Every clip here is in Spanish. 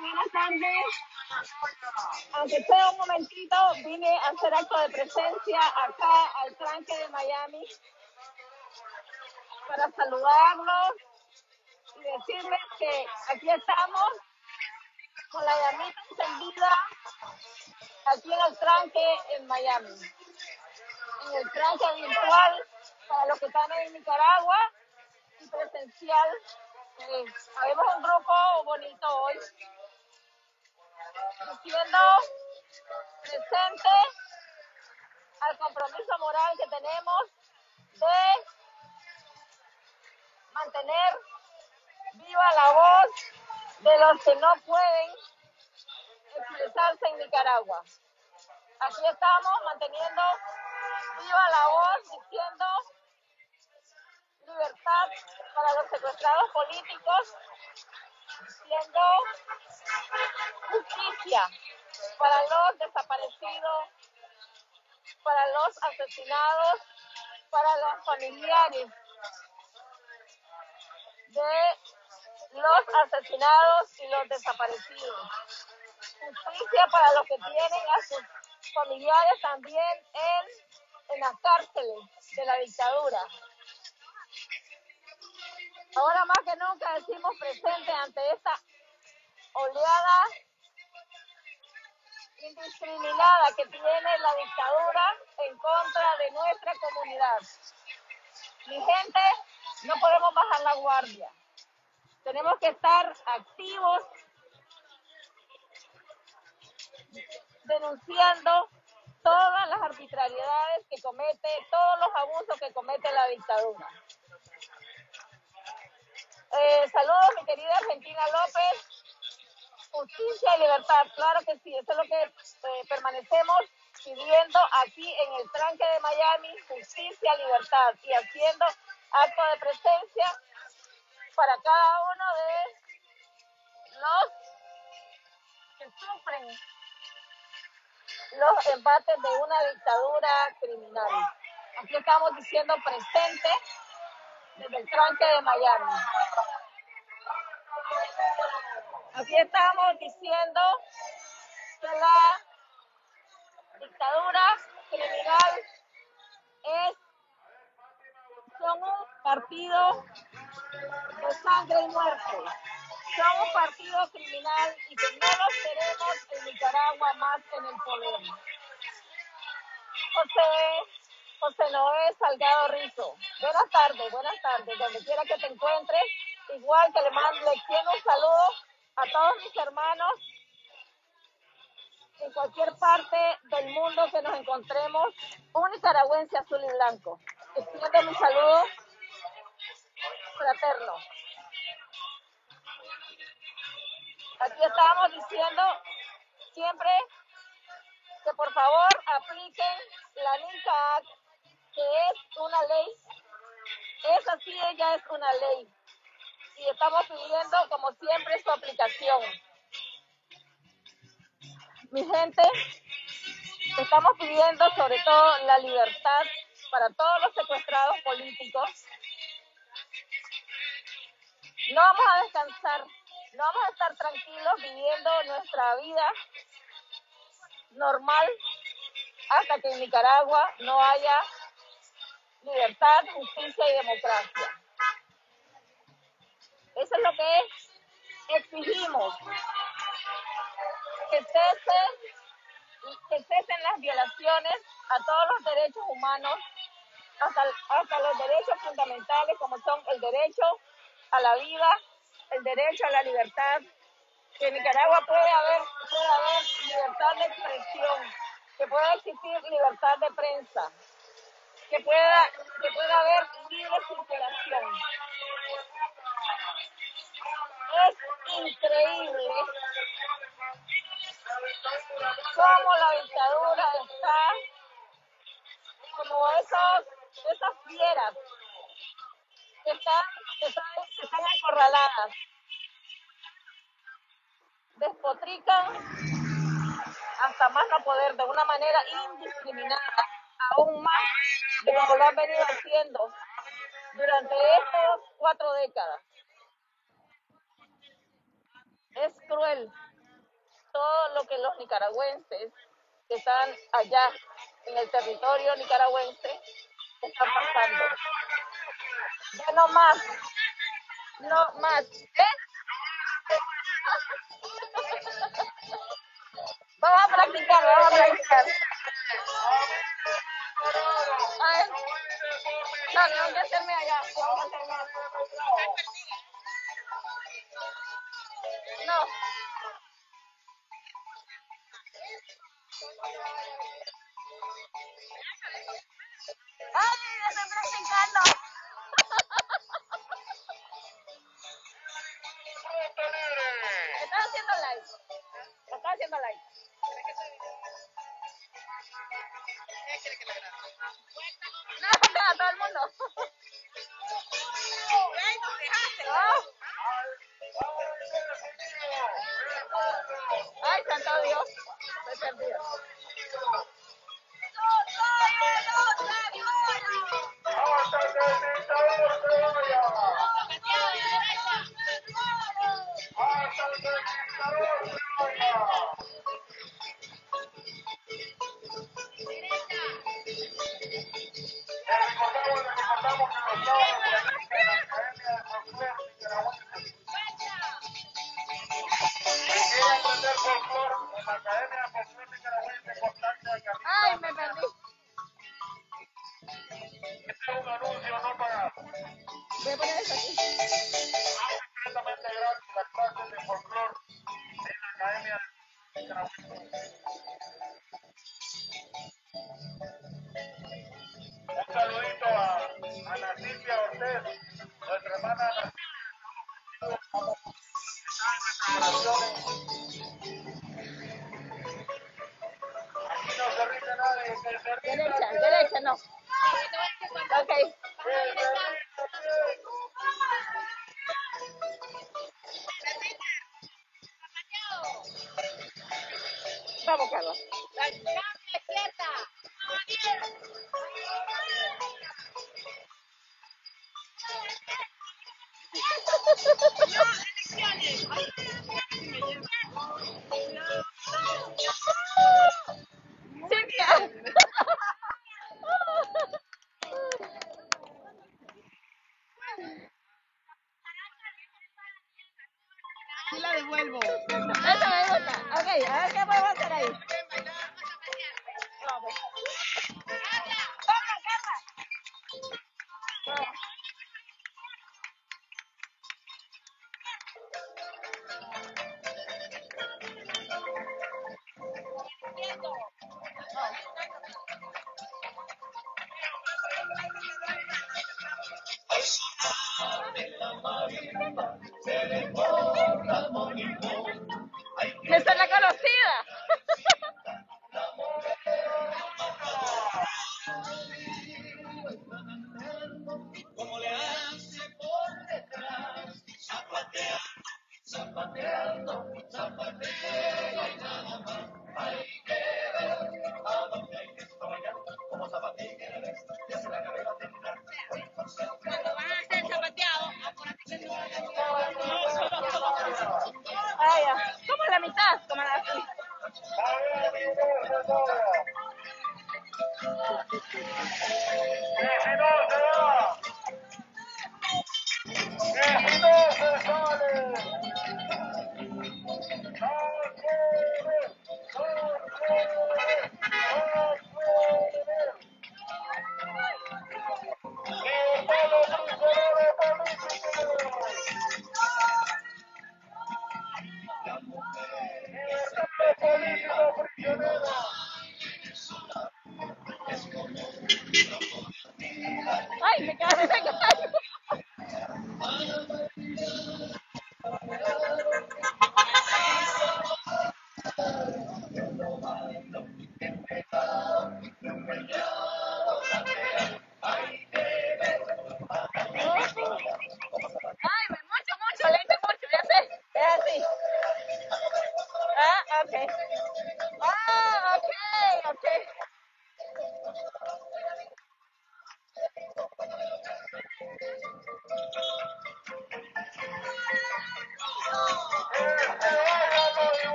buenas tardes. Aunque sea un momentito, vine a hacer acto de presencia acá al tranque de Miami para saludarlos y decirles que aquí estamos con la llamita encendida aquí en el tranque en Miami. En el tranque virtual para los que están en Nicaragua y presencial. Eh, un grupo bonito hoy diciendo presente al compromiso moral que tenemos de mantener viva la voz de los que no pueden expresarse en Nicaragua. Aquí estamos manteniendo viva la voz diciendo libertad para los secuestrados políticos, diciendo justicia para los desaparecidos, para los asesinados, para los familiares de los asesinados y los desaparecidos. Justicia para los que tienen a sus familiares también en, en las cárceles de la dictadura. Ahora más que nunca decimos presente ante esta oleada indiscriminada que tiene la dictadura en contra de nuestra comunidad. Mi gente, no podemos bajar la guardia. Tenemos que estar activos denunciando todas las arbitrariedades que comete, todos los abusos que comete la dictadura. Eh, saludos, mi querida Argentina López. Justicia y libertad, claro que sí, eso es lo que eh, permanecemos pidiendo aquí en el tranque de Miami, justicia, libertad y haciendo acto de presencia para cada uno de los que sufren los embates de una dictadura criminal. Aquí estamos diciendo presente desde el tranque de Miami. Aquí estamos diciendo que la dictadura criminal es son un partido de sangre y muerte. Un partido criminal y que no los queremos en Nicaragua más en el poder. José, José Noé Salgado Rizo. Buenas tardes, buenas tardes, donde quiera que te encuentres. Igual que le mando, le extiendo un saludo a todos mis hermanos en cualquier parte del mundo que nos encontremos, un nicaragüense azul y blanco. Extiendo mi saludo fraterno. Aquí estamos diciendo siempre que por favor apliquen la NICA que es una ley. Esa sí, ella es una ley. Y estamos pidiendo, como siempre, su aplicación. Mi gente, estamos pidiendo sobre todo la libertad para todos los secuestrados políticos. No vamos a descansar, no vamos a estar tranquilos viviendo nuestra vida normal hasta que en Nicaragua no haya libertad, justicia y democracia. Eso es lo que exigimos. Que cesen, que cesen las violaciones a todos los derechos humanos, hasta, hasta los derechos fundamentales como son el derecho a la vida, el derecho a la libertad, que en Nicaragua puede haber, puede haber libertad de expresión, que pueda existir libertad de prensa, que pueda, que pueda haber libre circulación. Es increíble cómo la dictadura está como esos, esas fieras que están, están acorraladas. Despotrican hasta más no poder, de una manera indiscriminada, aún más de como lo han venido haciendo durante estas cuatro décadas. Es cruel todo lo que los nicaragüenses que están allá en el territorio nicaragüense están pasando. Ya no más, no más. ¿Eh? Vamos a practicar, vamos a practicar. A ver. No, tengo que allá. Que hacerme No. Carlos.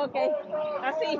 Ok, así.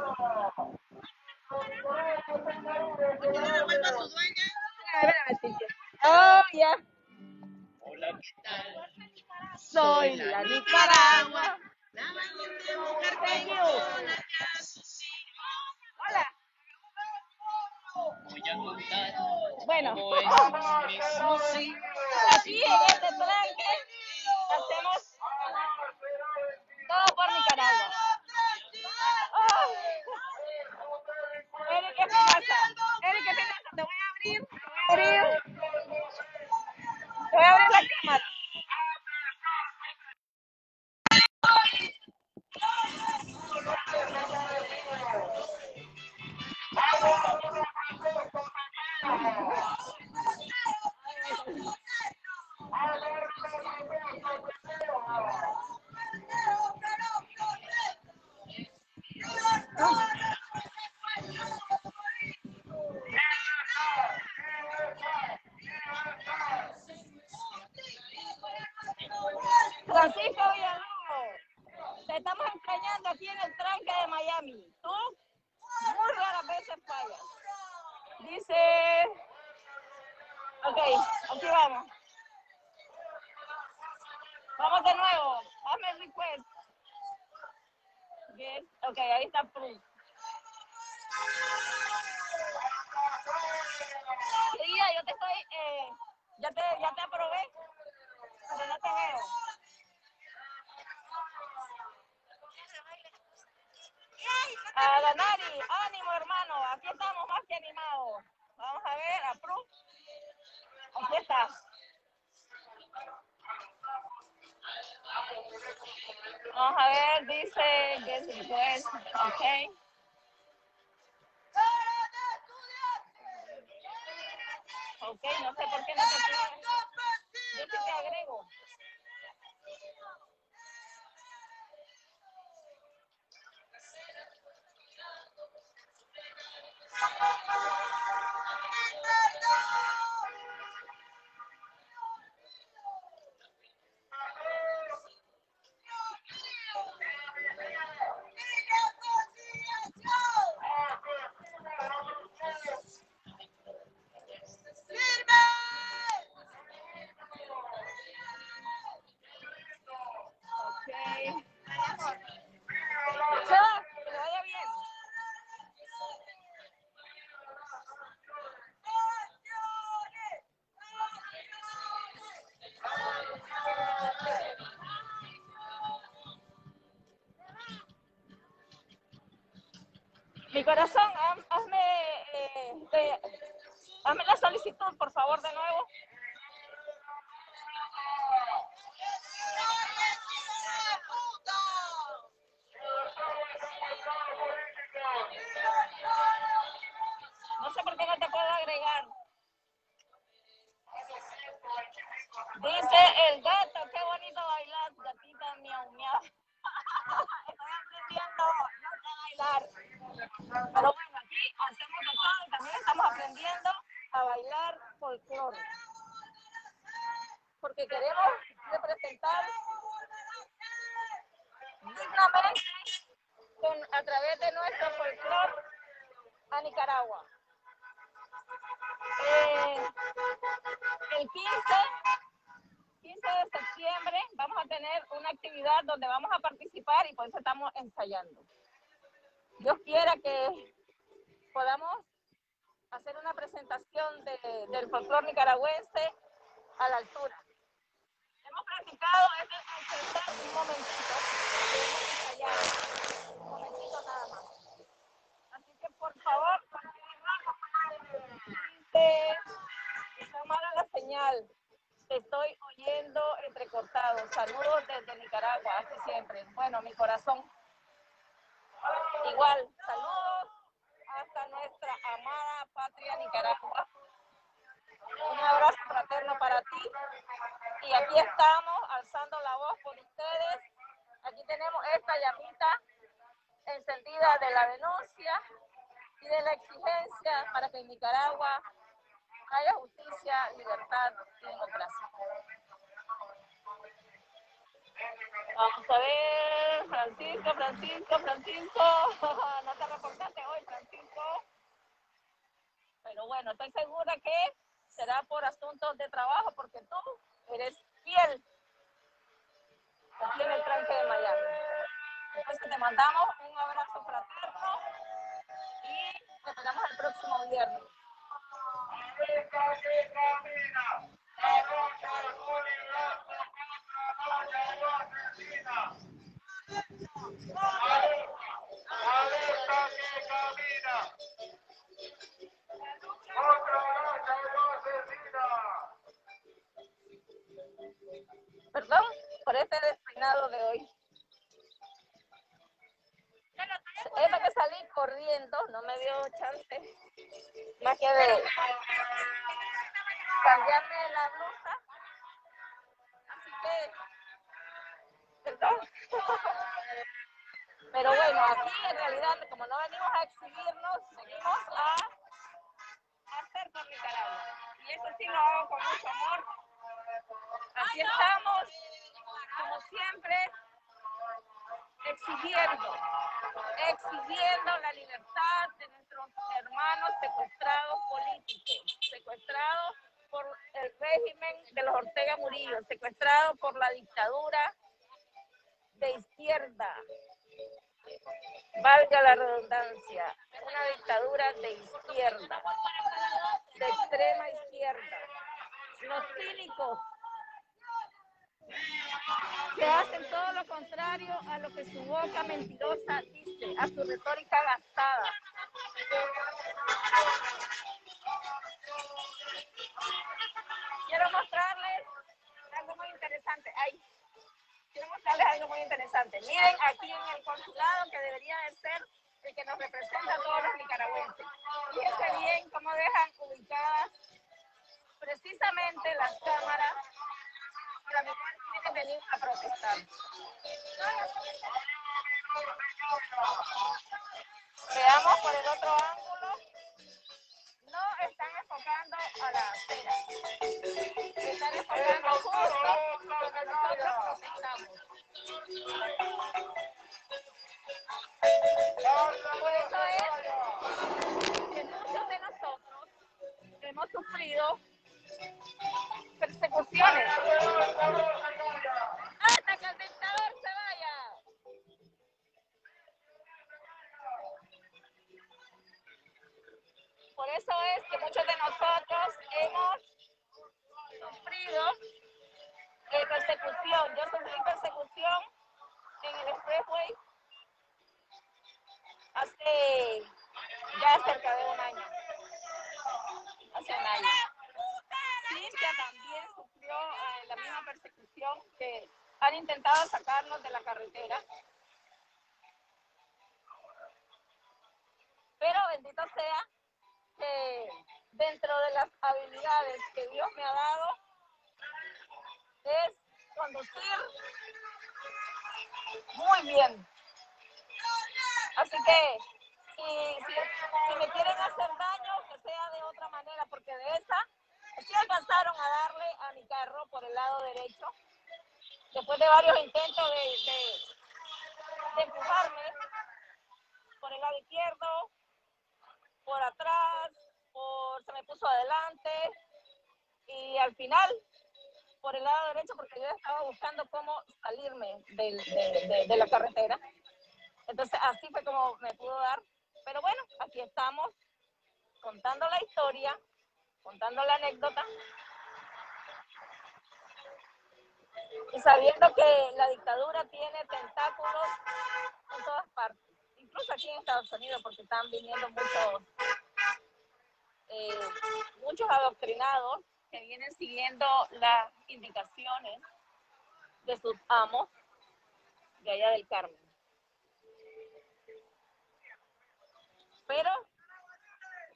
get request. Get, ok, ahí está free. Sí, yo te estoy, eh, ya, te, ya te aprobé, pero no te veo. A Danari, ánimo hermano, aquí estamos más que animados. Vamos a ver, approve. Aquí está. Vamos a ver, dice después, ok. Ok, no sé por qué no te Dice que agrego. corazón, hazme, eh, hazme la solicitud, por favor, de nuevo. Nicaragüense. Aquí en el tranque de Miami. Entonces te mandamos un abrazo fraterno y te esperamos el próximo viernes. No me dio chance más que de cambiarme la blusa. Así que, perdón. Pero bueno, aquí en realidad, como no venimos a exhibirnos, venimos a hacer por Nicaragua. Y eso sí lo hago con mucho amor. Así estamos, como siempre, exigiendo, exigiendo la libertad secuestrados políticos, secuestrados por el régimen de los Ortega Murillo, secuestrados por la dictadura de izquierda, valga la redundancia, una dictadura de izquierda, de extrema izquierda. Los cínicos que hacen todo lo contrario a lo que su boca mentirosa dice, a su retórica gastada. Quiero mostrarles algo muy interesante. Ay, quiero mostrarles algo muy interesante. Miren aquí en el consulado que debería de ser el que nos representa a todos los nicaragüenses. Fíjense bien cómo dejan ubicadas precisamente las cámaras para que venir a protestar. Veamos por el otro ángulo. No están enfocando a la acera. Están enfocando justo donde nosotros protestamos. Por eso es que muchos de nosotros hemos sufrido persecuciones. Por eso es que muchos de nosotros hemos sufrido persecución. Yo sufrí persecución en el expressway hace ya cerca de un año. Hace un año. Cintia también sufrió eh, la misma persecución que han intentado sacarnos de la carretera. Pero bendito sea que dentro de las habilidades que Dios me ha dado es conducir muy bien. Así que si, si, si me quieren hacer daño, que sea de otra manera, porque de esa sí alcanzaron a darle a mi carro por el lado derecho. Después de varios intentos de, de, de empujarme por el lado izquierdo, por atrás, por, se me puso adelante y al final por el lado derecho porque yo estaba buscando cómo salirme de la carretera. Entonces así fue como me pudo dar. Pero bueno, aquí estamos contando la historia, contando la anécdota y sabiendo que la dictadura tiene tentáculos en todas partes, aquí en Estados Unidos, porque están viniendo muchos, eh, muchos adoctrinados que vienen siguiendo las indicaciones de sus amos de allá del Carmen. Pero,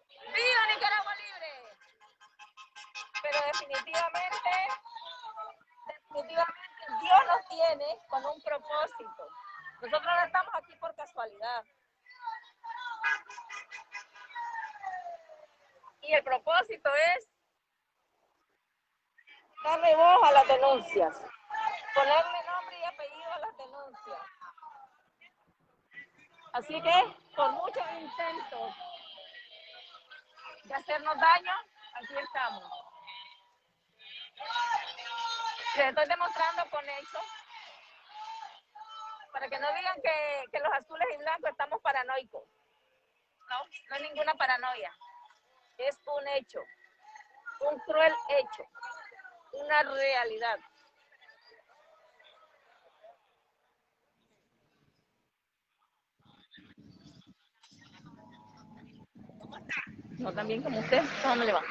¡viva Nicaragua libre! Pero definitivamente, definitivamente Dios nos tiene con un propósito. Nosotros no estamos aquí por casualidad. Y el propósito es darle voz a las denuncias, ponerle nombre y apellido a las denuncias. Así que, por muchos intentos de hacernos daño, aquí estamos. Les estoy demostrando con hechos para que no digan que, que los azules y blancos estamos paranoicos. No, no es ninguna paranoia. Es un hecho, un cruel hecho, una realidad. No tan bien como usted. ¿Cómo le va?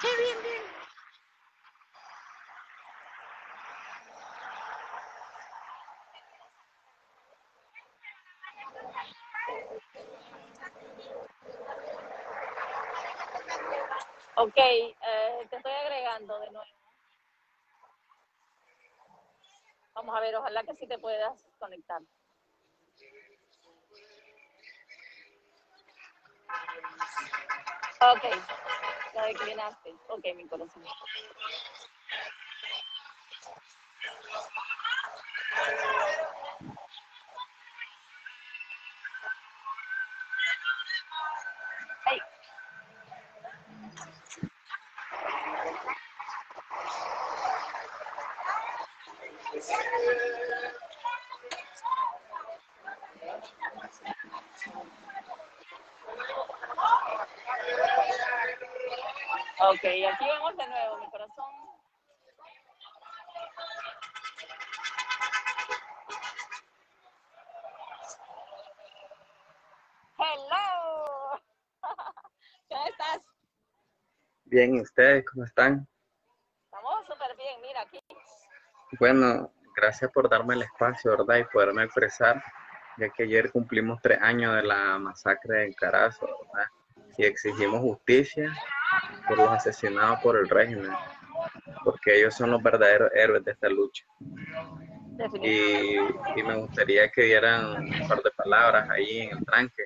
Sí, bien, bien. Ok, eh, te estoy agregando de nuevo. Vamos a ver, ojalá que sí te puedas conectar. Ok, la declinaste. Ok, mi corazón. Bien, ¿y ustedes cómo están? Estamos súper bien, mira aquí. Bueno, gracias por darme el espacio, ¿verdad? Y poderme expresar, ya que ayer cumplimos tres años de la masacre de Carazo, ¿verdad? Y exigimos justicia por los asesinados por el régimen, porque ellos son los verdaderos héroes de esta lucha. Y, y me gustaría que dieran un par de palabras ahí en el tranque,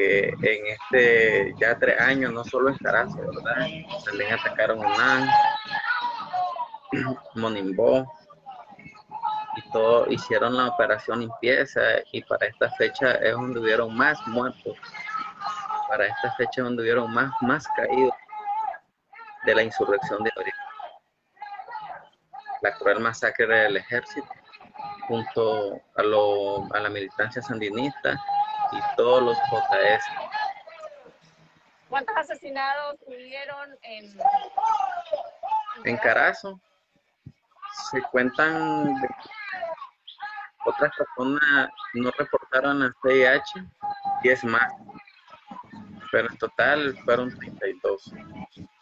en este ya tres años no solo Carazo, ¿verdad? También atacaron UNAM, Monimbó, y todo, hicieron la operación limpieza y para esta fecha es donde hubieron más muertos, para esta fecha es donde hubieron más, más caídos de la insurrección de abril. La cruel masacre del ejército junto a, lo, a la militancia sandinista y todos los JS. ¿Cuántos asesinados hubieron en, En Carazo se cuentan de- otras personas no reportaron al CIH, 10 más, pero en total fueron 32.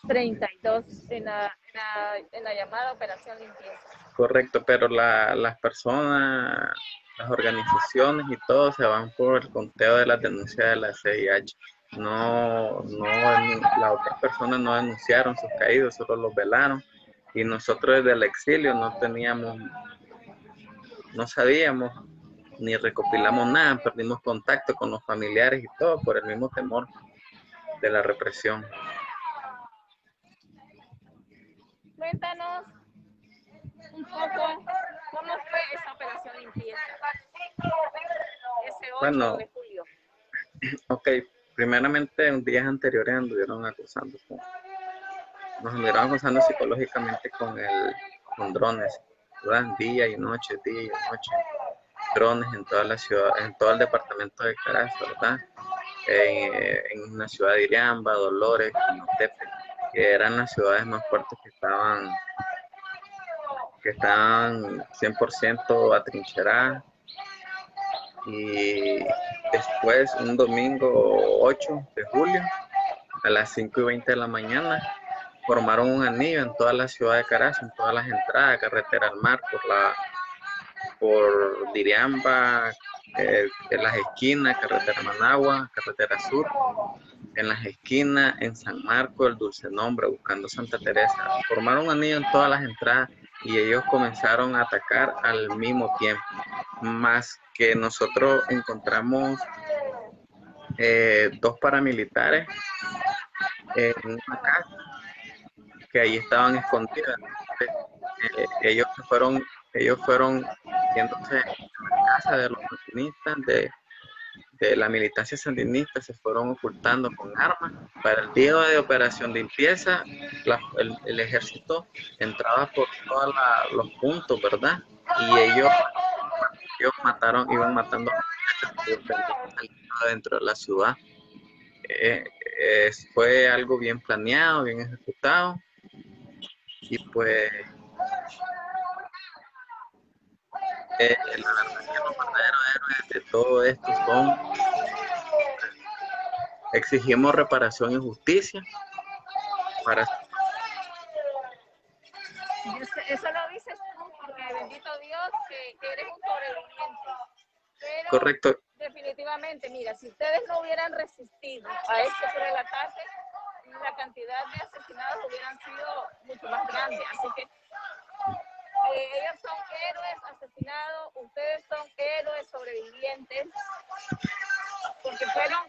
32 en la, en la, en la llamada operación limpieza. Correcto, pero la- las personas, las organizaciones y todo se van por el conteo de las denuncias de la CIH. No, no, las otras personas no denunciaron sus caídos, solo los velaron. Y nosotros desde el exilio no teníamos, no sabíamos ni recopilamos nada, perdimos contacto con los familiares y todo por el mismo temor de la represión. Cuéntanos un poco cómo fue esa operación limpieza. Ese 8 Bueno. de julio. Ok, primeramente en días anteriores anduvieron acusando, con- nos anduvieron acusando psicológicamente con el, con drones, ¿verdad? Día y noche, día y noche, drones en toda la ciudad, en todo el departamento de Carazo, ¿verdad? Eh, en la ciudad de Iriamba, Dolores, Quinotepe, que eran las ciudades más fuertes que estaban, que estaban 100% atrincheradas y después un domingo 8 de julio a las 5 y 20 de la mañana formaron un anillo en toda la ciudad de Carazo, en todas las entradas, carretera al mar, por la por Diriamba, en las esquinas, carretera Managua, carretera sur, en las esquinas, en San Marco, el Dulce Nombre, buscando Santa Teresa. Formaron un anillo en todas las entradas y ellos comenzaron a atacar al mismo tiempo. Más que nosotros encontramos eh, dos paramilitares en una casa que ahí estaban escondidas. Eh, ellos fueron, ellos fueron yéndose a la casa de los sandinistas, de, la militancia sandinista, se fueron ocultando con armas. Para el día de operación limpieza, el, ejército entraba por todos los puntos, ¿verdad? Y ellos, ellos mataron, iban matando dentro de la ciudad. Eh, fue algo bien planeado, bien ejecutado. Y pues eh, la verdad que los verdaderos héroes de todo esto son exigimos reparación y justicia para eso lo dices tú porque bendito Dios que, eres un sobreviviente. Pero correcto. definitivamente mira si ustedes no hubieran resistido a este cruel ataque la cantidad de asesinados hubieran sido mucho más grandes. Así que eh, ellos son héroes asesinados, ustedes son héroes sobrevivientes, porque fueron,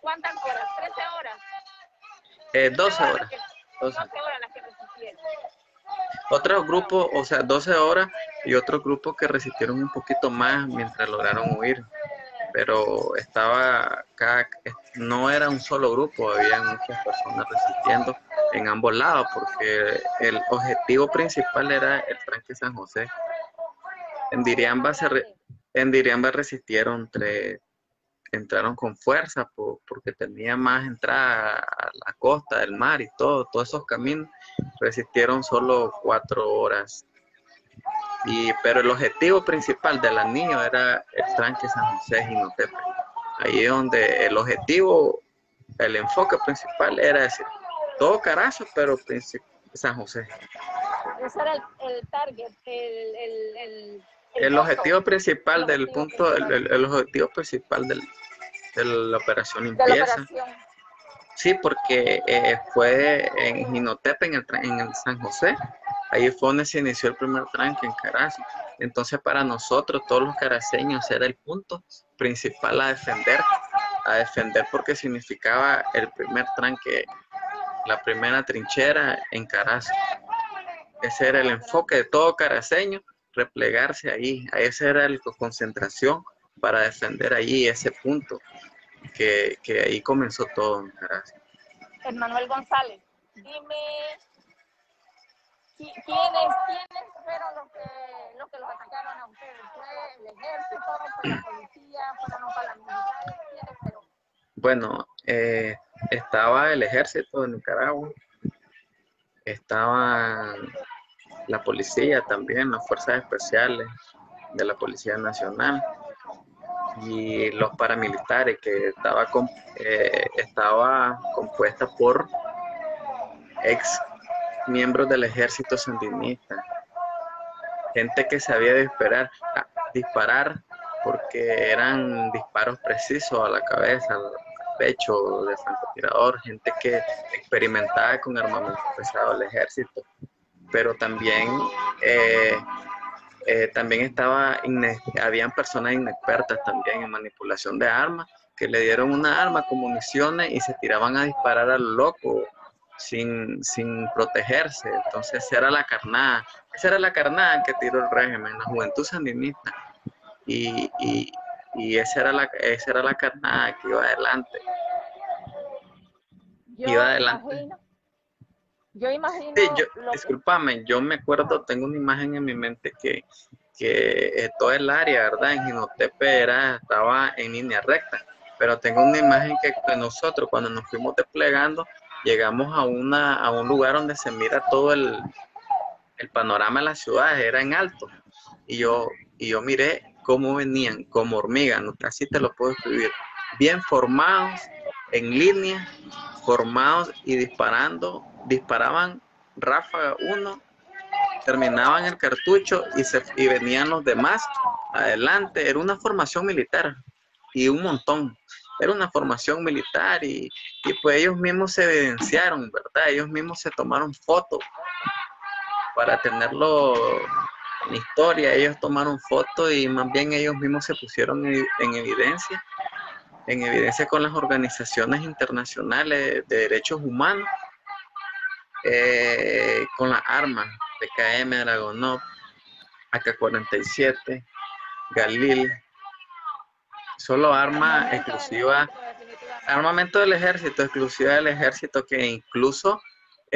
¿cuántas horas? ¿13 horas? Eh, 12 horas. 12 horas las que resistieron. Otros grupos, o sea, 12 horas y otros grupos que resistieron un poquito más mientras lograron huir. Pero estaba, cada, no era un solo grupo, había muchas personas resistiendo en ambos lados, porque el objetivo principal era el tranque San José. En Diriamba, se en Diriamba resistieron, entraron con fuerza porque tenía más entrada a la costa del mar y todo, todos esos caminos, resistieron solo cuatro horas. Y, pero el objetivo principal del anillo era el tranque San José Ginotepe. Ahí es donde el objetivo, el enfoque principal era decir, todo Carazo, pero San José. Ese era el, target, el, el, el, objetivo principal del punto, el, objetivo principal del, de la operación limpieza. Sí, porque eh, fue en Ginotepe, en el, en el San José, ahí fue donde se inició el primer tranque en Carazo. Entonces para nosotros, todos los caraceños, era el punto principal a defender, a defender porque significaba el primer tranque la primera trinchera en Carazo. Ese era el enfoque de todo caraceño, replegarse ahí. Esa era la concentración para defender ahí ese punto, que, que ahí comenzó todo en Carazo. Manuel González, dime ¿Quiénes, ¿Quiénes, fueron los que, los que los atacaron a ustedes? ¿Fue el ejército? ¿Fue la policía? ¿Fueron los paramilitares? ¿Quiénes fueron? Bueno, eh, estaba el ejército de Nicaragua, estaba la policía también, las fuerzas especiales de la Policía Nacional y los paramilitares que estaba, eh, estaba compuesta por ex miembros del ejército sandinista, gente que sabía disparar, disparar porque eran disparos precisos a la cabeza, pecho de francotirador, gente que experimentaba con armamento pesado del ejército, pero también eh, eh, también estaba habían personas inexpertas también en manipulación de armas que le dieron una arma con municiones y se tiraban a disparar al loco sin, sin protegerse. Entonces esa era la carnada, esa era la carnada que tiró el régimen, la juventud sandinista. Y, y esa era la, esa era la carnada que iba adelante. Yo iba adelante. Imagino, yo imagino. Sí, yo, discúlpame, yo me acuerdo, tengo una imagen en mi mente que, que todo el área, ¿verdad? En Ginotepe era, estaba en línea recta, pero tengo una imagen que, nosotros cuando nos fuimos desplegando, llegamos a, una, a un lugar donde se mira todo el, el panorama de la ciudad, era en alto. Y yo, y yo miré cómo venían como hormigas, así te lo puedo escribir, bien formados, en línea, formados y disparando, disparaban ráfaga uno, terminaban el cartucho y, se, y venían los demás adelante. Era una formación militar y un montón. Era una formación militar y, y pues ellos mismos se evidenciaron, ¿verdad? Ellos mismos se tomaron fotos para tenerlo en historia. Ellos tomaron fotos y más bien ellos mismos se pusieron en, en evidencia, en evidencia con las organizaciones internacionales de derechos humanos, eh, con las armas, PKM, Dragonov, AK-47, Galil, solo arma exclusiva, armamento del ejército, exclusiva del ejército, que incluso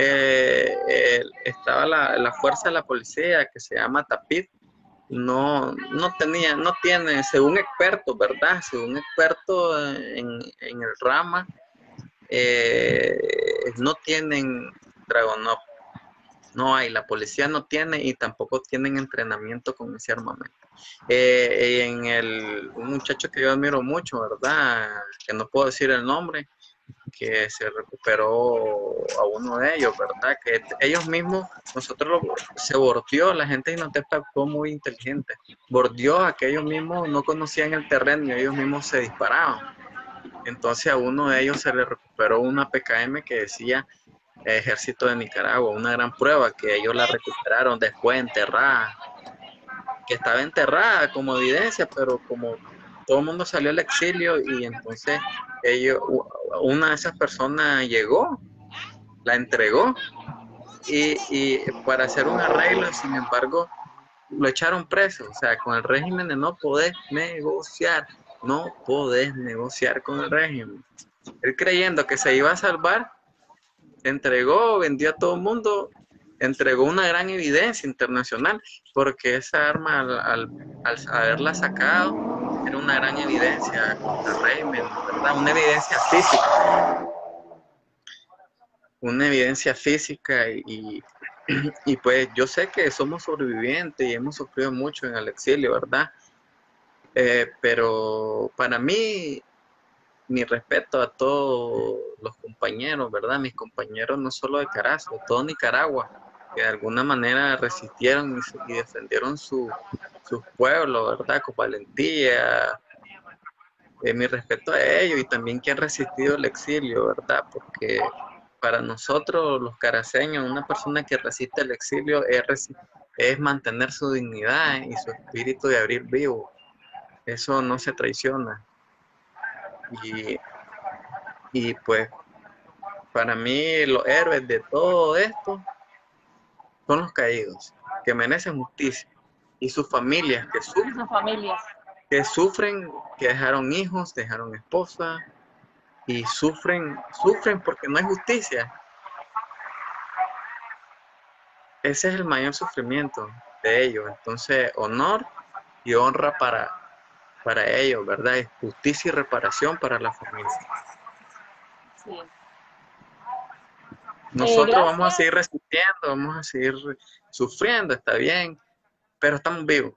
eh, estaba la, la, fuerza de la policía que se llama TAPIT, no, no tenía, no tiene, según expertos, ¿verdad? Según expertos en, en el rama, eh, no tienen Dragonov. No hay, la policía no tiene y tampoco tienen entrenamiento con ese armamento. Eh, en el, un muchacho que yo admiro mucho, ¿verdad? Que no puedo decir el nombre, que se recuperó a uno de ellos, ¿verdad? Que ellos mismos, nosotros lo, se bordeó, la gente de Inotep actuó muy inteligente, bordeó a que ellos mismos no conocían el terreno y ellos mismos se disparaban. Entonces a uno de ellos se le recuperó una PKM que decía Ejército de Nicaragua, una gran prueba que ellos la recuperaron después enterrada, que estaba enterrada como evidencia, pero como todo el mundo salió al exilio y entonces ellos, una de esas personas llegó, la entregó y, para hacer un arreglo, sin embargo, lo echaron preso, o sea, con el régimen de no poder negociar, no podés negociar con el régimen. Él creyendo que se iba a salvar, entregó, vendió a todo el mundo, entregó una gran evidencia internacional, porque esa arma al, haberla sacado una gran evidencia contra el ¿verdad? Una evidencia física. Una evidencia física y, pues yo sé que somos sobrevivientes y hemos sufrido mucho en el exilio, ¿verdad? Eh, pero para mí mi respeto a todos los compañeros, ¿verdad? Mis compañeros no solo de Carazo, todo Nicaragua, que de alguna manera resistieron y defendieron su, su pueblo, ¿verdad? Con valentía. Eh, mi respeto a ellos y también que han resistido el exilio, ¿verdad? Porque para nosotros los caraceños, una persona que resiste el exilio es, es mantener su dignidad y su espíritu de abrir vivo. Eso no se traiciona. Y, y pues para mí los héroes de todo esto son los caídos, que merecen justicia y sus familias que sufren, Sus familias. que sufren, que dejaron hijos, dejaron esposa y sufren, sufren porque no hay justicia. Ese es el mayor sufrimiento de ellos. Entonces, honor y honra para, para ellos, ¿verdad? Es justicia y reparación para la familia. Sí. Nosotros Eh, vamos a seguir resistiendo, vamos a seguir sufriendo, está bien, pero estamos vivos.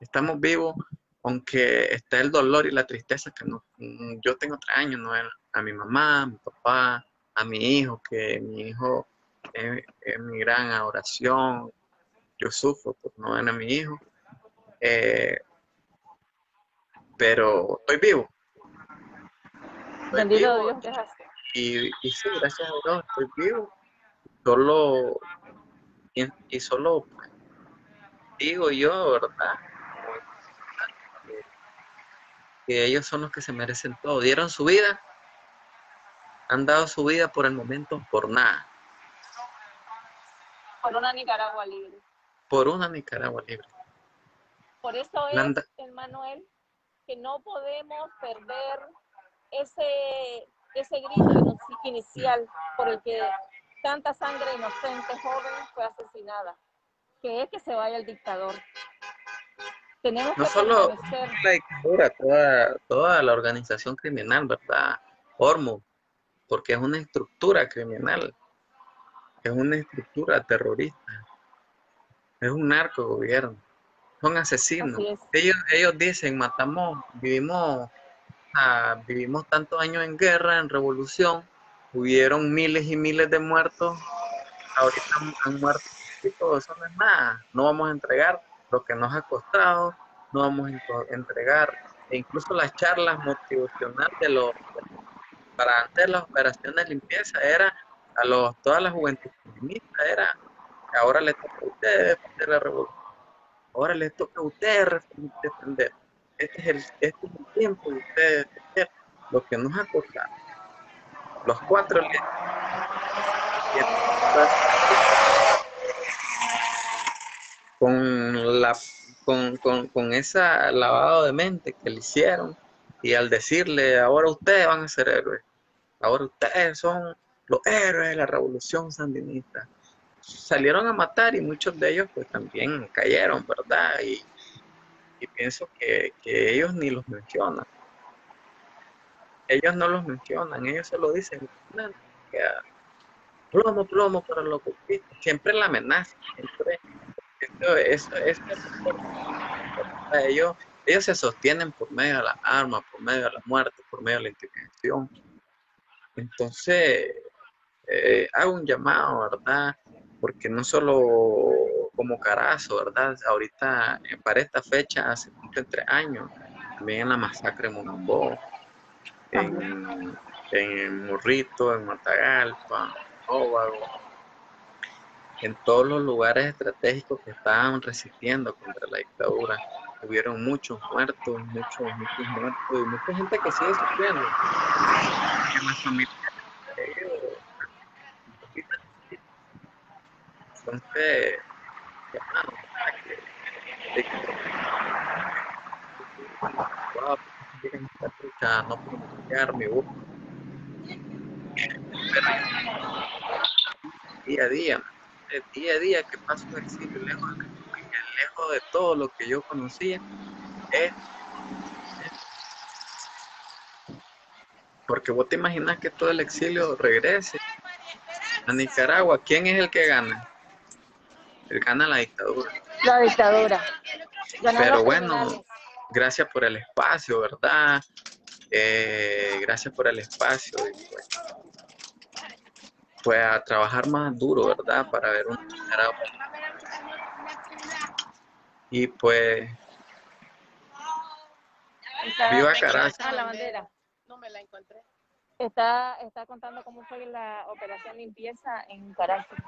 Estamos vivos, aunque está el dolor y la tristeza que no, yo tengo tres años, no a mi mamá, a mi papá, a mi hijo, que mi hijo es, es mi gran adoración. Yo sufro por no ver a mi hijo. Eh, pero estoy vivo. Estoy Bendito vivo Dios que es así. y, y sí, gracias a Dios estoy vivo. Solo, y, y solo pues, digo yo, ¿verdad? Que, que ellos son los que se merecen todo. Dieron su vida, han dado su vida por el momento por nada, Por una Nicaragua libre. por una Nicaragua libre. Por eso es, Nanda- Manuel, que no podemos perder ese, ese grito inici- inicial por el que tanta sangre inocente joven fue asesinada, que es que se vaya el dictador. Tenemos No que solo la dictadura, toda, toda la organización criminal, ¿verdad? Ormo, porque es una estructura criminal, es una estructura terrorista, es un narco gobierno, son asesinos. Ellos, ellos dicen, matamos, vivimos, ah, vivimos tantos años en guerra, en revolución, hubieron miles y miles de muertos, ahorita han muerto eso no es nada. No vamos a entregar lo que nos ha costado, no vamos a entregar e incluso las charlas motivacionales de los para antes las operaciones de limpieza era a los toda la juventud feminista era ahora les toca a ustedes defender la revolución. Ahora les toca a ustedes defender. Este es el este es el tiempo de ustedes defender lo que nos ha costado los cuatro con la con, con, con esa lavado de mente que le hicieron y al decirle ahora ustedes van a ser héroes. Ahora ustedes son los héroes de la revolución sandinista salieron a matar y muchos de ellos pues también cayeron verdad y, y pienso que, que ellos ni los mencionan. Ellos no los mencionan ellos solo dicen "No, que, ah, plomo plomo para los golpistas siempre la amenaza siempre eso, ¿verdad? ellos, ellos se sostienen por medio de las armas, por medio de la muerte, por medio de la intervención. Entonces, eh, hago un llamado, ¿verdad? Porque no solo como Carazo, ¿verdad? Ahorita, eh, para esta fecha, hace tres años, también en la masacre de Monambó, en, en Morrito, en Matagalpa, Óvago, en todos los lugares estratégicos que estaban resistiendo contra la dictadura. Hubieron muchos muertos, muchos, muchos muertos y mucha gente que sigue sufriendo. Que las familias lucha, no puedo mi voz. Día a día, el día a día que paso en el exilio, lejos de, lejos de todo lo que yo conocía, es, porque vos te imaginas que todo el exilio regrese a Nicaragua, ¿quién es el que gana? El gana la dictadura. La dictadura. Pero bueno, gracias por el espacio, ¿verdad? Eh, gracias por el espacio. y pues a trabajar más duro, ¿verdad? Para ver un. Y pues, Está- viva Carazo. Ah, la bandera. No me la encontré. Está, está contando cómo fue la operación limpieza en Caracas.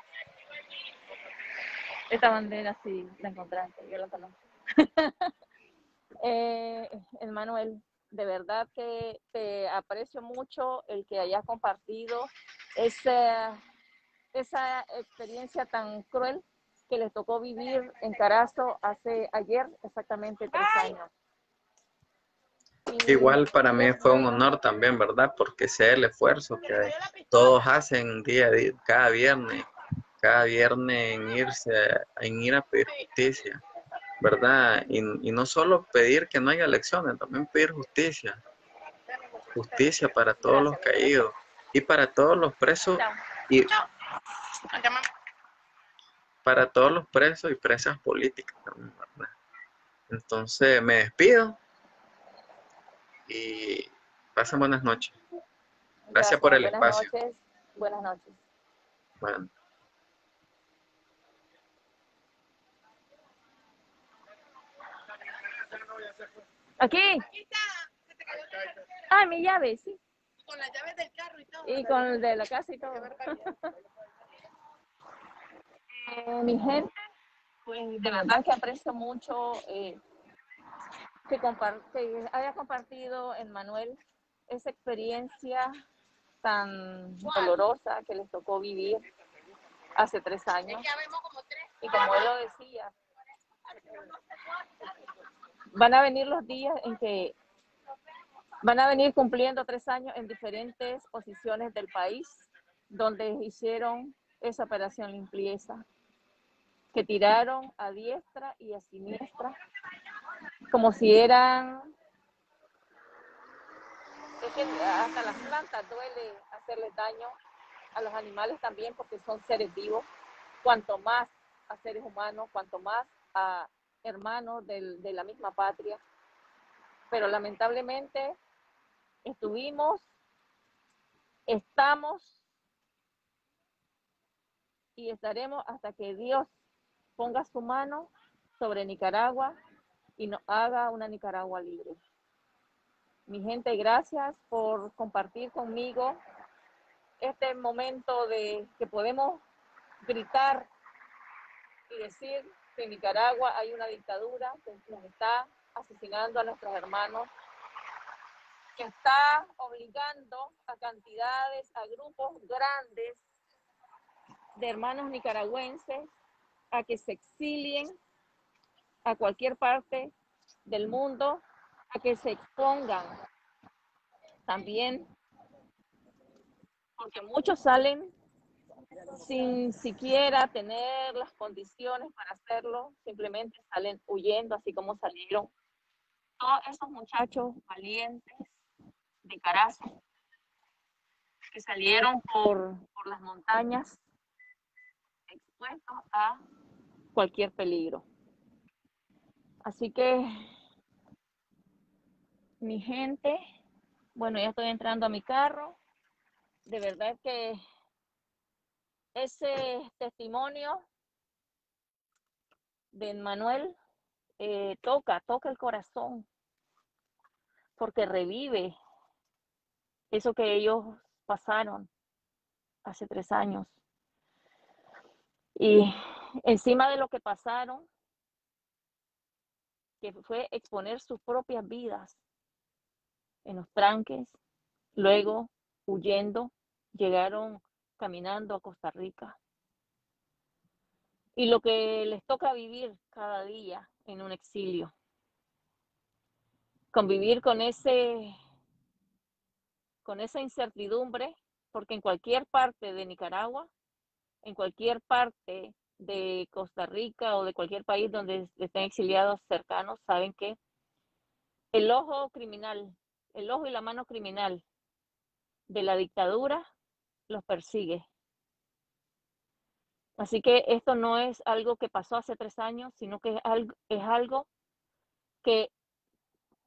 Esta bandera sí la encontraste, yo la conozco. eh, Manuel, de verdad que te aprecio mucho el que hayas compartido esa, esa experiencia tan cruel que les tocó vivir en Carazo hace ayer exactamente tres años. Y- Igual para mí fue un honor también, ¿verdad? Porque sé el esfuerzo que todos hacen día a día, cada viernes, cada viernes en irse, en ir a pedir justicia, ¿verdad? Y, y no solo pedir que no haya elecciones, también pedir justicia, justicia para todos los caídos y para todos los presos y para todos los presos y presas políticas también, ¿verdad? Entonces me despido y pasen buenas noches. Gracias por el Buenas espacio. Noches. Buenas noches. Bueno. Aquí. Aquí está. Se te cayó la llave. Ah, mi llave, sí. Con las llaves del carro y todo. Y con el de la casa y todo. Eh, mi gente, pues de verdad que aprecio mucho eh, que, que haya compartido en Manuel esa experiencia tan dolorosa que les tocó vivir hace tres años. Y como él lo decía, van a venir los días en que van a venir cumpliendo tres años en diferentes posiciones del país donde hicieron esa operación limpieza, que tiraron a diestra y a siniestra, como si eran... Es que hasta las plantas duele hacerles daño, a los animales también porque son seres vivos, cuanto más a seres humanos, cuanto más a hermanos del- de la misma patria. Pero lamentablemente estuvimos, estamos y estaremos hasta que Dios ponga su mano sobre Nicaragua y nos haga una Nicaragua libre. Mi gente, gracias por compartir conmigo este momento de que podemos gritar y decir que en Nicaragua hay una dictadura que nos está asesinando a nuestros hermanos, que está obligando a cantidades, a grupos grandes de hermanos nicaragüenses a que se exilien a cualquier parte del mundo, a que se expongan también, porque muchos salen sin siquiera tener las condiciones para hacerlo, simplemente salen huyendo, así como salieron todos esos muchachos valientes de Carazo, que salieron por, por las montañas expuestos a cualquier peligro. Así que, mi gente, bueno, ya estoy entrando a mi carro. De verdad que ese testimonio de Manuel eh, toca, toca el corazón, porque revive eso que ellos pasaron hace tres años. Y encima de lo que pasaron, que fue exponer sus propias vidas en los tranques, luego huyendo, llegaron caminando a Costa Rica. Y lo que les toca vivir cada día en un exilio, convivir con ese con esa incertidumbre, porque en cualquier parte de Nicaragua, en cualquier parte de Costa Rica o de cualquier país donde estén exiliados cercanos, saben que el ojo criminal, el ojo y la mano criminal de la dictadura los persigue. Así que esto no es algo que pasó hace tres años, sino que es algo, es algo que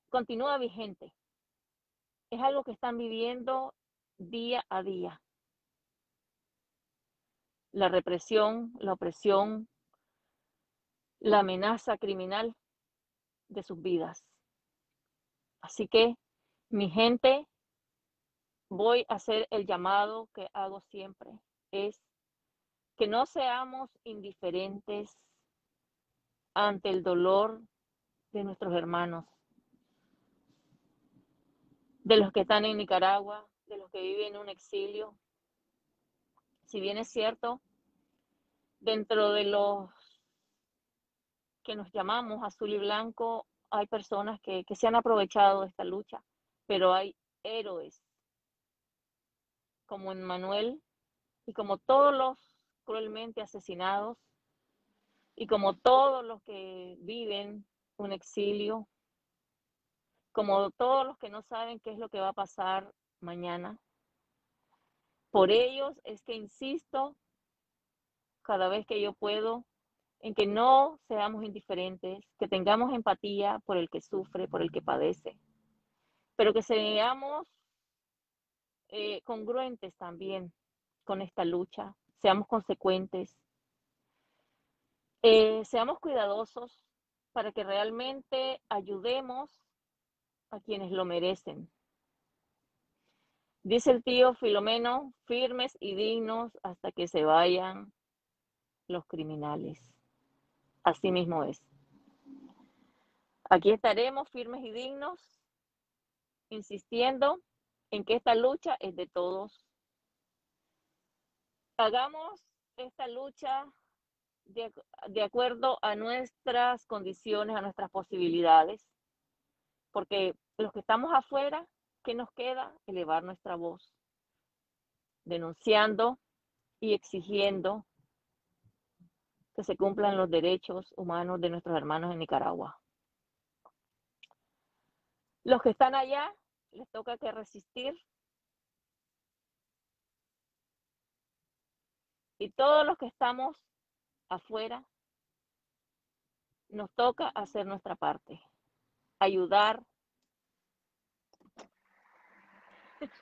continúa vigente. Es algo que están viviendo día a día. La represión, la opresión, la amenaza criminal de sus vidas. Así que, mi gente, voy a hacer el llamado que hago siempre. Es que no seamos indiferentes ante el dolor de nuestros hermanos, de los que están en Nicaragua, de los que viven en un exilio. Si bien es cierto, dentro de los que nos llamamos azul y blanco, hay personas que, que se han aprovechado de esta lucha, pero hay héroes como Manuel y como todos los cruelmente asesinados y como todos los que viven un exilio, como todos los que no saben qué es lo que va a pasar mañana. Por ellos es que insisto cada vez que yo puedo en que no seamos indiferentes, que tengamos empatía por el que sufre, por el que padece, pero que seamos eh, congruentes también con esta lucha, seamos consecuentes, eh, seamos cuidadosos para que realmente ayudemos a quienes lo merecen. Dice el tío Filomeno, firmes y dignos hasta que se vayan los criminales. Así mismo es. Aquí estaremos firmes y dignos, insistiendo en que esta lucha es de todos. Hagamos esta lucha de, de, acuerdo a nuestras condiciones, a nuestras posibilidades, porque los que estamos afuera, ¿qué nos queda? Elevar nuestra voz, denunciando y exigiendo que se cumplan los derechos humanos de nuestros hermanos en Nicaragua. Los que están allá les toca que resistir. Y todos los que estamos afuera, nos toca hacer nuestra parte, ayudar.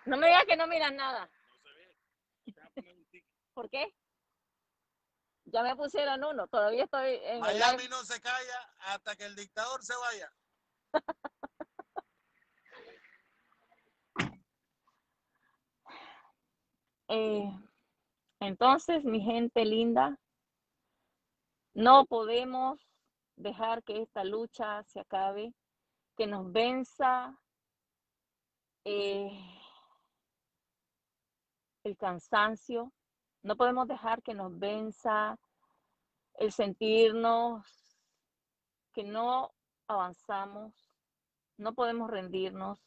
No me digas que no miran nada. ¿Por qué? Ya me pusieron uno, todavía estoy en el Miami live. no se calla hasta que el dictador se vaya. Eh, entonces, mi gente linda, no podemos dejar que esta lucha se acabe, que nos venza eh, el cansancio, no podemos dejar que nos venza el sentirnos que no avanzamos, no podemos rendirnos.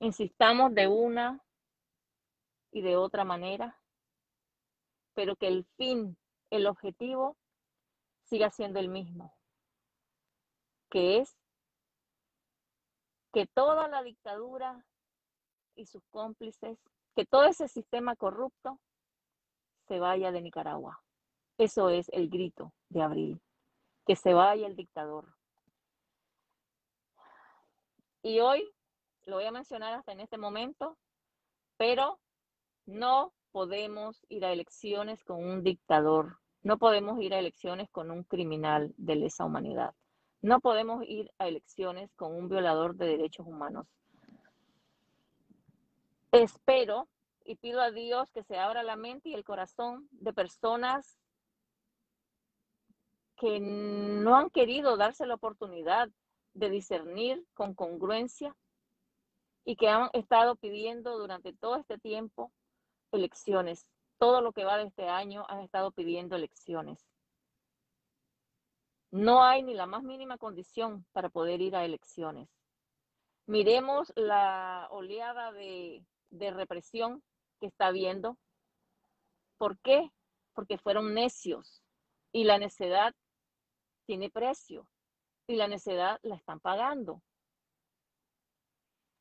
Insistamos de una y de otra manera, pero que el fin, el objetivo, siga siendo el mismo, que es que toda la dictadura y sus cómplices, que todo ese sistema corrupto se vaya de Nicaragua. Eso es el grito de abril, que se vaya el dictador. Y hoy lo voy a mencionar hasta en este momento, pero no podemos ir a elecciones con un dictador, no podemos ir a elecciones con un criminal de lesa humanidad, no podemos ir a elecciones con un violador de derechos humanos. Espero y pido a Dios que se abra la mente y el corazón de personas que no han querido darse la oportunidad de discernir con congruencia y que han estado pidiendo durante todo este tiempo elecciones. Todo lo que va de este año han estado pidiendo elecciones. No hay ni la más mínima condición para poder ir a elecciones. Miremos la oleada de, de represión que está habiendo. ¿Por qué? Porque fueron necios y la necedad tiene precio y la necedad la están pagando.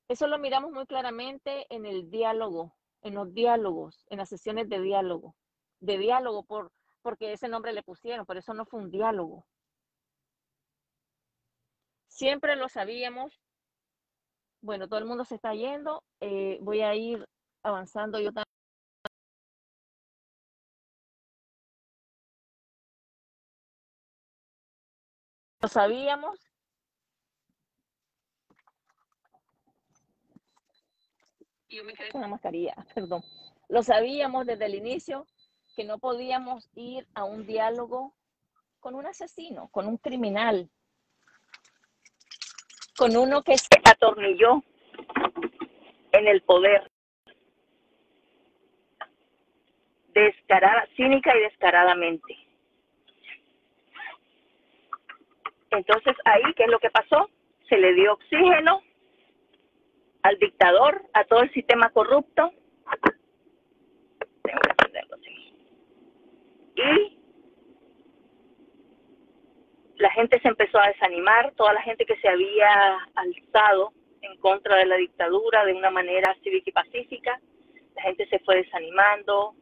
Eso lo miramos muy claramente en el diálogo, en los diálogos, en las sesiones de diálogo, de diálogo por porque ese nombre le pusieron, pero eso no fue un diálogo. Siempre lo sabíamos. Bueno, todo el mundo se está yendo. eh, voy a ir avanzando yo también. Lo sabíamos. Yo me quedé con la mascarilla, perdón. Lo sabíamos desde el inicio que no podíamos ir a un diálogo con un asesino, con un criminal, con uno que se atornilló en el poder. Descarada, cínica y descaradamente. Entonces ahí, ¿qué es lo que pasó? Se le dio oxígeno al dictador, a todo el sistema corrupto. Tengo que. Y la gente se empezó a desanimar, toda la gente que se había alzado en contra de la dictadura de una manera cívica y pacífica, la gente se fue desanimando,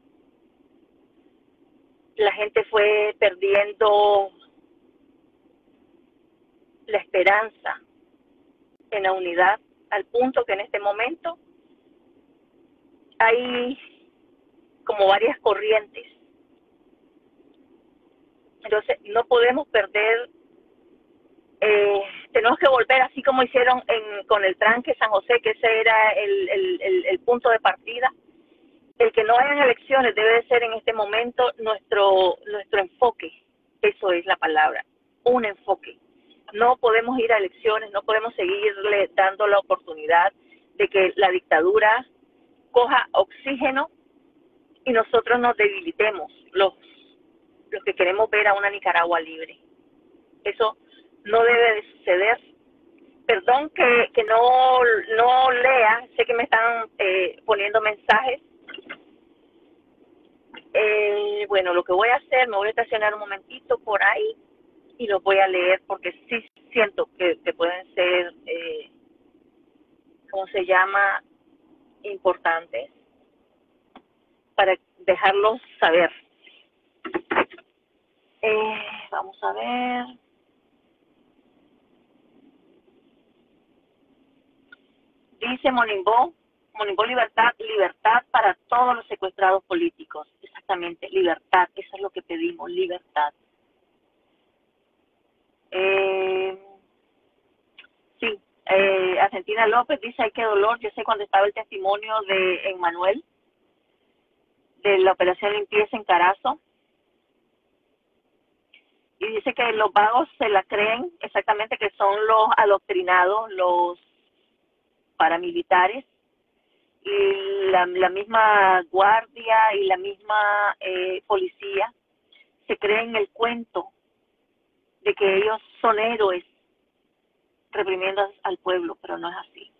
la gente fue perdiendo la esperanza en la unidad al punto que en este momento hay como varias corrientes. Entonces, no podemos perder, eh, tenemos que volver así como hicieron en, con el tranque San José, que ese era el, el, el, punto de partida. El que no hayan elecciones debe de ser en este momento nuestro, nuestro enfoque. Eso es la palabra, un enfoque no podemos ir a elecciones, no podemos seguirle dando la oportunidad de que la dictadura coja oxígeno y nosotros nos debilitemos, los, los que queremos ver a una Nicaragua libre. Eso no debe de suceder. Perdón que, que no, no lea, sé que me están eh, poniendo mensajes. Eh, bueno, lo que voy a hacer, me voy a estacionar un momentito por ahí y los voy a leer porque sí siento que, que pueden ser, eh, ¿cómo se llama?, importantes para dejarlos saber. Eh, vamos a ver. Dice Monimbó, ningún libertad, libertad para todos los secuestrados políticos. Exactamente, libertad, eso es lo que pedimos, libertad. Eh, sí, eh, Argentina López dice, ay, qué dolor, yo sé cuando estaba el testimonio de Emmanuel, de la operación limpieza en Carazo, y dice que los vagos se la creen exactamente que son los adoctrinados, los paramilitares, y la, la misma guardia y la misma eh, policía se creen el cuento de que ellos son héroes reprimiendo al pueblo, pero no es así.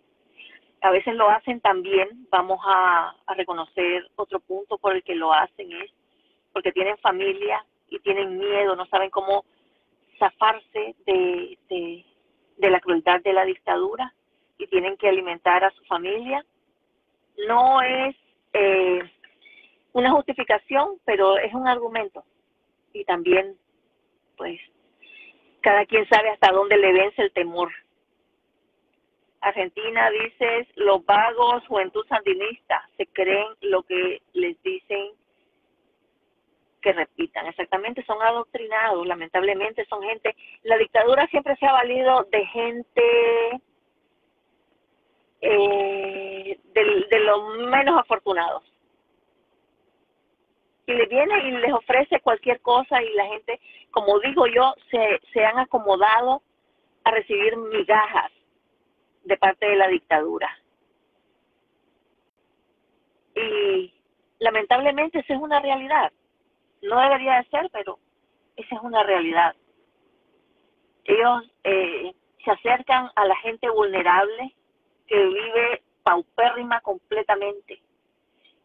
A veces lo hacen también, vamos a, reconocer otro punto por el que lo hacen es porque tienen familia y tienen miedo, no saben cómo zafarse de, de, de la crueldad de la dictadura y tienen que alimentar a su familia. No es eh, una justificación, pero es un argumento. Y también, pues, cada quien sabe hasta dónde le vence el temor. Argentina dices, los vagos, juventud sandinista, se creen lo que les dicen que repitan. Exactamente, son adoctrinados, lamentablemente son gente, la dictadura siempre se ha valido de gente eh, de, de los menos afortunados. Y le viene y les ofrece cualquier cosa y la gente, como digo yo, se, se han acomodado a recibir migajas de parte de la dictadura. Y lamentablemente esa es una realidad. No debería de ser, pero esa es una realidad. Ellos eh, se acercan a la gente vulnerable que vive paupérrima completamente.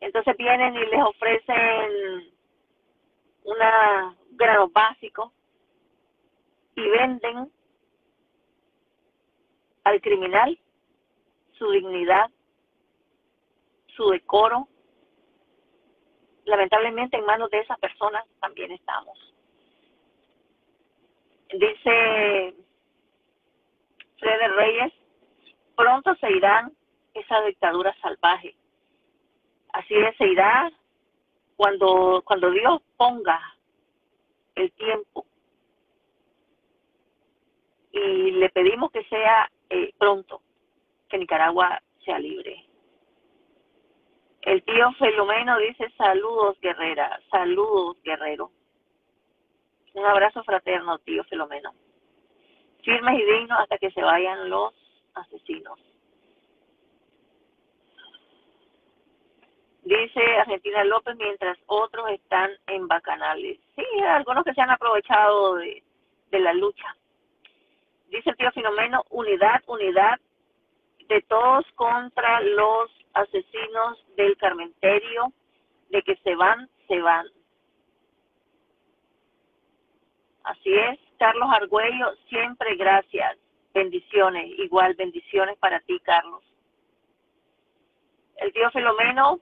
Entonces vienen y les ofrecen una grano básico y venden al criminal su dignidad, su decoro. Lamentablemente en manos de esas personas también estamos. Dice Fred Reyes, pronto se irá esa dictadura salvaje. Así es, irá cuando, cuando Dios ponga el tiempo. Y le pedimos que sea eh, pronto, que Nicaragua sea libre. El tío Filomeno dice saludos guerrera, saludos guerrero. Un abrazo fraterno, tío Filomeno. Firmes y dignos hasta que se vayan los asesinos. Dice Argentina López, mientras otros están en bacanales. Sí, algunos que se han aprovechado de, de la lucha. Dice el tío Filomeno, unidad, unidad de todos contra los asesinos del Carmenterio, de que se van, se van. Así es, Carlos Argüello, siempre gracias. Bendiciones, igual bendiciones para ti, Carlos. El tío Filomeno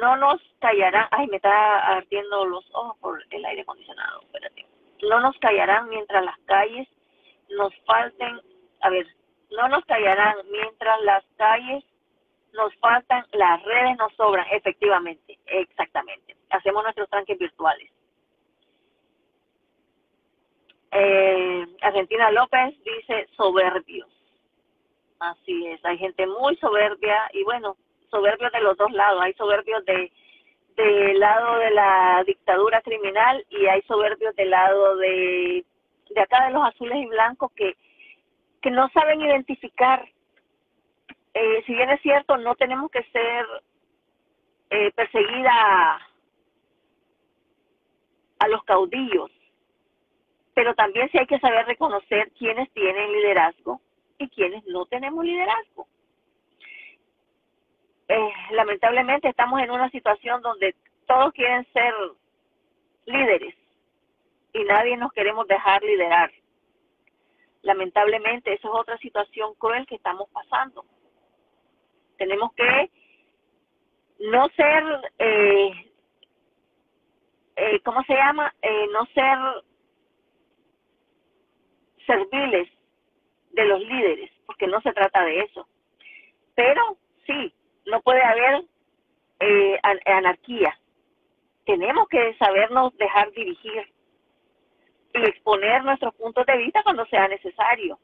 no nos callará. Ay, me está ardiendo los ojos por el aire acondicionado. Espérate. No nos callarán mientras las calles nos falten. A ver, no nos callarán mientras las calles nos faltan, las redes nos sobran. Efectivamente, exactamente. Hacemos nuestros tranques virtuales. Eh, Argentina López dice soberbios. Así es, hay gente muy soberbia y bueno, soberbios de los dos lados. Hay soberbios de del lado de la dictadura criminal y hay soberbios del lado de, de acá de los azules y blancos que, que no saben identificar. Eh, si bien es cierto, no tenemos que ser eh, perseguida a los caudillos, pero también sí hay que saber reconocer quiénes tienen liderazgo y quienes no tenemos liderazgo. Eh, lamentablemente estamos en una situación donde todos quieren ser líderes y nadie nos queremos dejar liderar. Lamentablemente esa es otra situación cruel que estamos pasando. Tenemos que no ser, eh, eh, ¿cómo se llama? Eh, no ser serviles de los líderes, porque no se trata de eso. Pero sí, no puede haber eh, anarquía. Tenemos que sabernos dejar dirigir y exponer nuestros puntos de vista cuando sea necesario.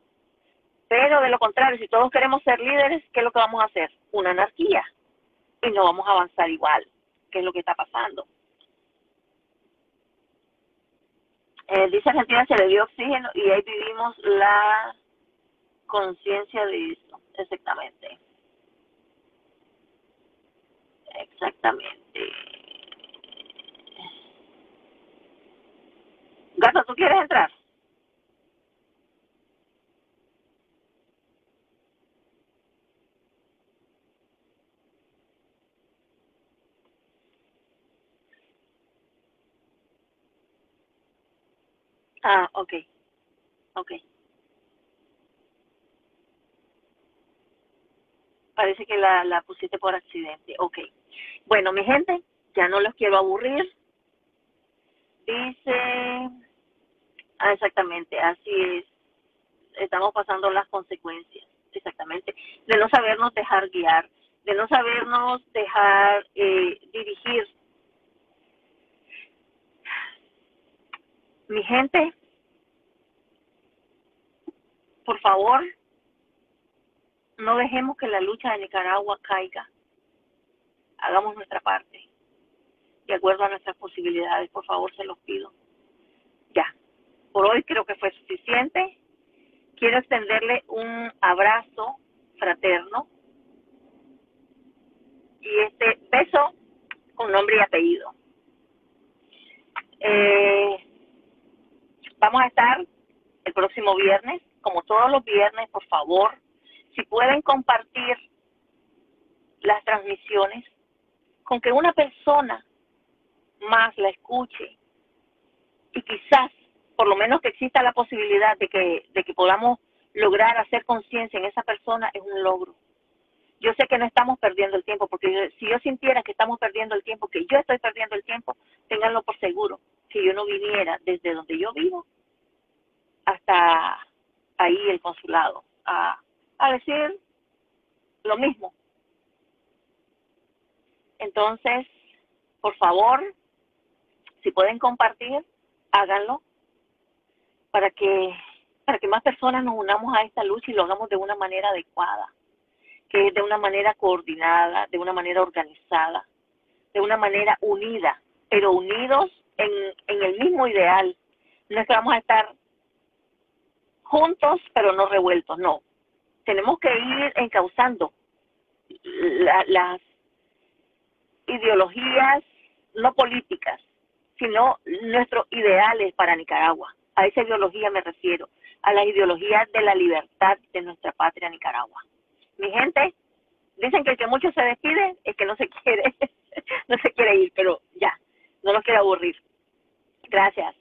Pero de lo contrario, si todos queremos ser líderes, ¿qué es lo que vamos a hacer? Una anarquía. Y no vamos a avanzar igual, que es lo que está pasando. Eh, dice Argentina se le dio oxígeno y ahí vivimos la conciencia de eso, exactamente. Exactamente. Gato, ¿tú quieres entrar? Ah, ok. Ok. Parece que la, pusiste por accidente. Ok. Bueno, mi gente, ya no los quiero aburrir. Dice, ah, exactamente, así es. Estamos pasando las consecuencias, exactamente, de no sabernos dejar guiar, de no sabernos dejar eh, dirigir. Mi gente, por favor, no dejemos que la lucha de Nicaragua caiga. Hagamos nuestra parte. De acuerdo a nuestras posibilidades, por favor, se los pido. Ya. Por hoy creo que fue suficiente. Quiero extenderle un abrazo fraterno y este beso con nombre y apellido. Eh, vamos a estar el próximo viernes, como todos los viernes, por favor, si pueden compartir las transmisiones, con que una persona más la escuche y quizás, por lo menos que exista la posibilidad de que, de que podamos lograr hacer conciencia en esa persona, es un logro. Yo sé que no estamos perdiendo el tiempo, porque si yo sintiera que estamos perdiendo el tiempo, que yo estoy perdiendo el tiempo, ténganlo por seguro, que yo no viniera desde donde yo vivo hasta ahí el consulado a a decir lo mismo. Entonces, por favor, si pueden compartir, háganlo para que para que más personas nos unamos a esta lucha y lo hagamos de una manera adecuada, que es de una manera coordinada, de una manera organizada, de una manera unida, pero unidos en, en el mismo ideal. No es que vamos a estar juntos, pero no revueltos, no tenemos que ir encauzando las ideologías no políticas, sino nuestros ideales para Nicaragua. A esa ideología me refiero, a las ideologías de la libertad de nuestra patria Nicaragua. Mi gente, dicen que el que mucho se despide es que no se quiere, no se quiere ir, pero ya, no nos quiere aburrir. Gracias.